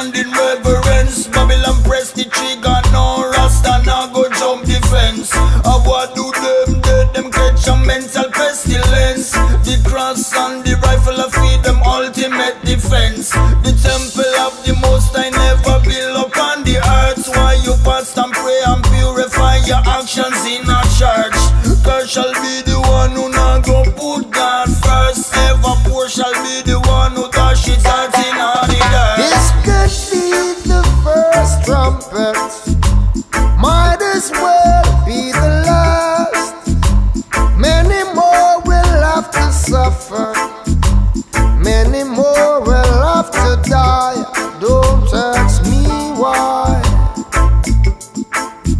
demanding reverence. Babylon press the trigger, no Rasta, now go jump the fence. I what do them dead, them catch a mental pestilence. The cross and the rifle, I feed them ultimate defense. The temple of the most High never build upon the earth. Why you fast and pray and purify your actions in a church? God shall be the one who first trumpet. Might as well be the last. Many more will have to suffer. Many more will have to die. Don't ask me why.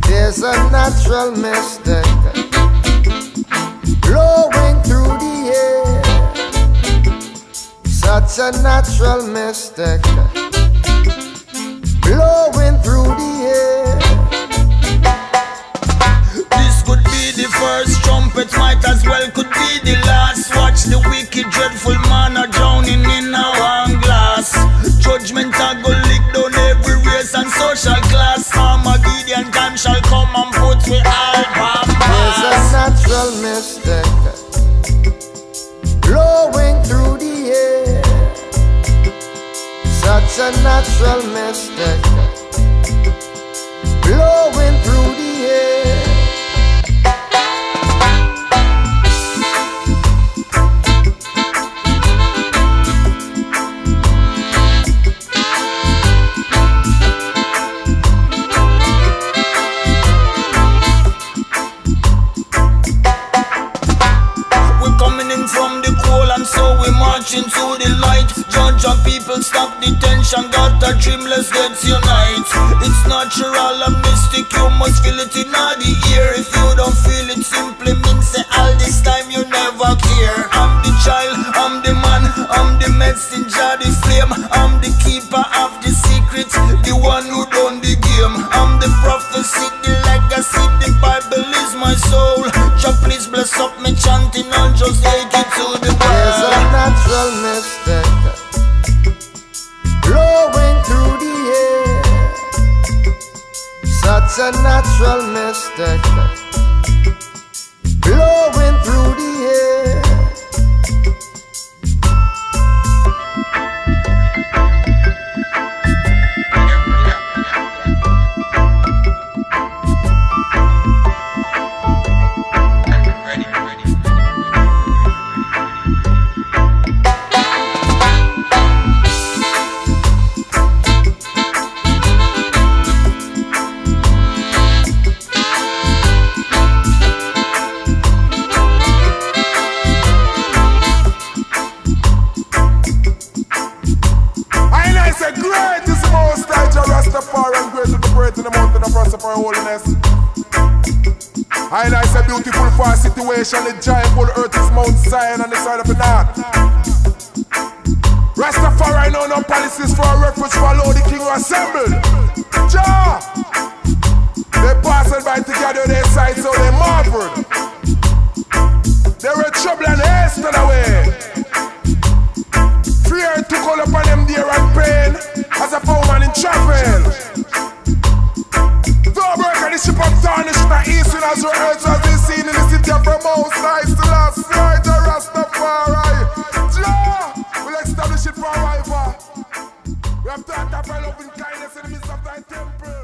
There's a natural mystic blowing through the air. Such a natural mystic blowing through the air. This could be the first trumpet, might as well could be the last. Watch the wicked, dreadful man a drowning in a one glass. Judgment a go lick down every race and social class. Armagideon time shall come and put we all a natural mystic blowing through the air. We're coming in from the cold and so we marching to the light. And people stop the tension, got a dream, let's unite. It's natural and mystic, you must feel it in all the ear. If you don't feel it, simply means say all this time you never care. I'm the child, I'm the man, I'm the messenger, the flame. I'm the keeper of the secret, the one who done the game. I'm the prophecy, the legacy, the Bible is my soul. Jah please bless up me chanting and just take it to the world There's a world. A natural mystic Great is the most high, Rastafari, great is the great in the mountain of Rastafari holiness. I know it's a beautiful far situation, the giant whole earth is Mount Zion on the side of the north. Rastafari know no policies for a refuge, follow the king who assembled. John Raptor, I fell up in kindness in the midst of thy temple.